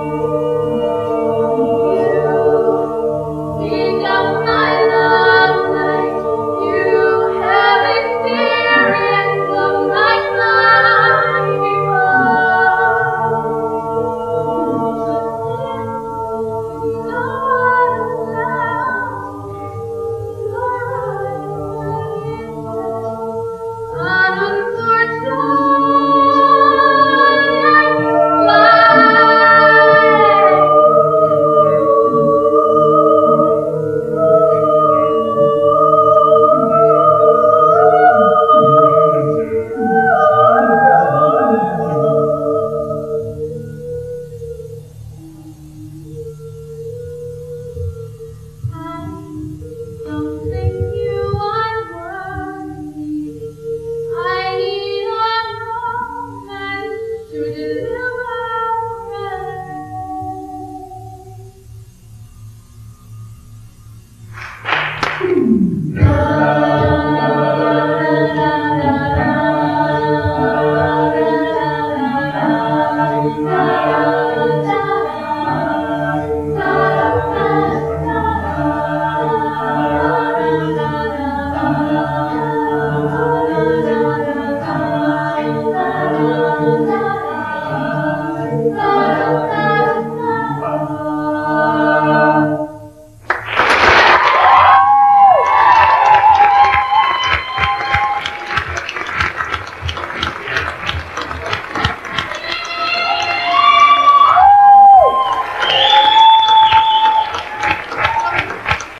Oh. love.